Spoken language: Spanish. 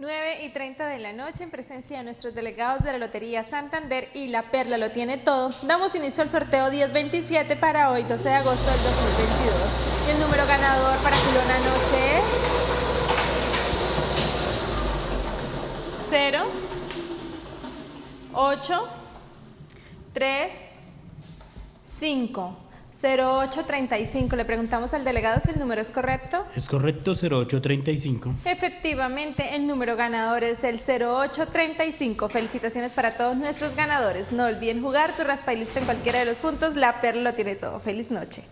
9 y 30 de la noche en presencia de nuestros delegados de la Lotería Santander y La Perla lo tiene todo. Damos inicio al sorteo 1027 para hoy, 12 de agosto del 2022. Y el número ganador para Culona Noche es 0, 8, 3, 5. 0835. Le preguntamos al delegado si el número es correcto. Es correcto, 0835. Efectivamente, el número ganador es el 0835. Felicitaciones para todos nuestros ganadores. No olviden jugar tu raspa y listo en cualquiera de los puntos. La Perla lo tiene todo. Feliz noche.